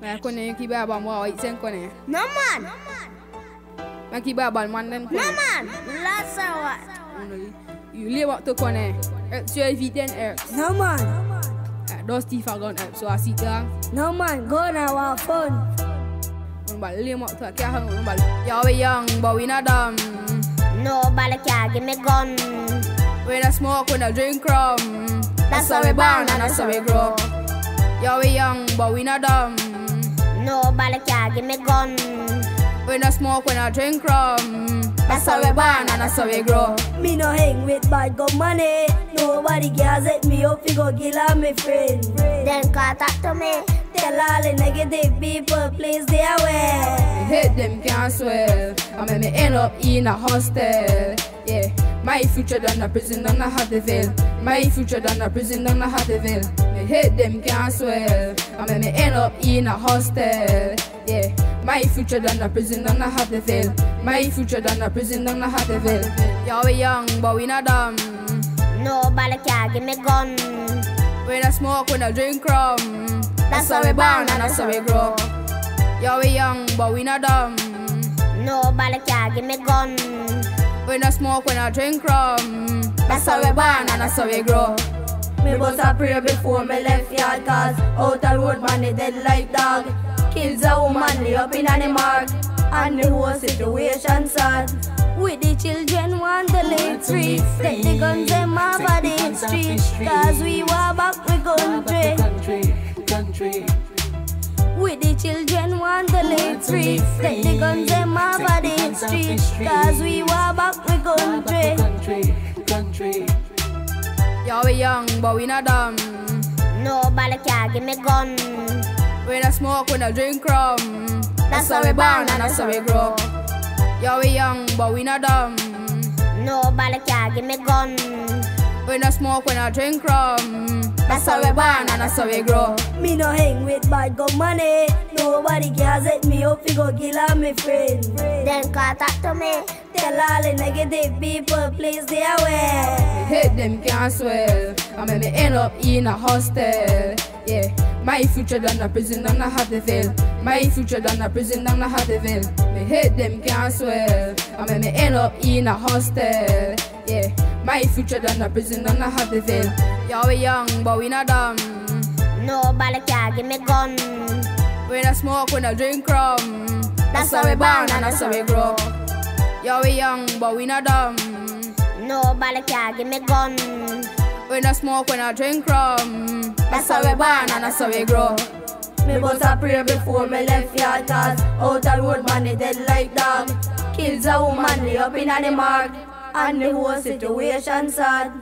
Men konen yon ki be aban mwa wait sen konen. No man. Men ki be aban man den No konen. man. Last what? You lay wak to konen. Erp so eviten erp. No man, Dos Steve a gon erp so a sit no man, go now have fun. Un bal lay wak to kya hang un bal. Yeah we young but we not dumb. Nobody can give me gun. We not smoke, we not drink rum. That's how we born and that's how we grow. Yeah we young but we not dumb. Nobody can give me gun. We not smoke, we not drink rum. That's how we born and that's how we grow. Me no hang with bad go money. Nobody can set me up, fi go kill all my friend. Then contact to me. Tell all the negative people, please stay away. hate them can't swell. I make me end up in a hostel. Yeah, my future done a prison down a Hatterville. My future done a prison down a Hatterville. Me hate them can't swell. I make me end up in a hostel. Yeah, my future done a prison down a Hatterville. My future done a prison down a Hatterville. Yeah, we young but we not dumb. Nobody can give me gun. We not smoke, we not drink rum. That's how we born and that's how we grow. Yeah, we young but we not dumb. Nobody can give me gun. We not smoke, we not drink rum. That's how we born and that's how we grow. Me bust a prayer before me left yard cause out a road man they dead like dog. Kills a woman lay up in the mark and the whole situation sad. With the children want to live free. Take the guns them my body the street cause we war back we country. country, country. With the children want to live free. Take the guns them my body the street cause we country. Yeah, we young, but we not dumb. Nobody can give me gun. We not smoke, we not drink rum. That's how we born and that's how we grow. Yeah, we young, but we not dumb. Nobody can give me gun. We not smoke, we not drink rum. Mm, that's how we born and that's how we grow. Me no hang with bad go money. Nobody can set me up fi go kill all my friend. Then call talk to me. Tell all the negative people please stay away. hate them can't swell. I make me end up in a hostel. Yeah, my future done a prison down a Hatterville. My future done a prison down a Hatterville. Me hate them can't swell. I make me end up in a hostel. Yeah, my future done a prison down a Hatterville. Yeah, we young but we not dumb. Nobody can give me gun. We not smoke, we not drink rum. That's how we born and that's how we grow. Yeah, we young but we not dumb. Nobody can give me gun. We not smoke, we not drink rum. That's how we born and that's how we grow. Me bust a prayer before me left yard cause out a road man they dead like dog. Kills a woman lay up in the mark and the whole situation sad.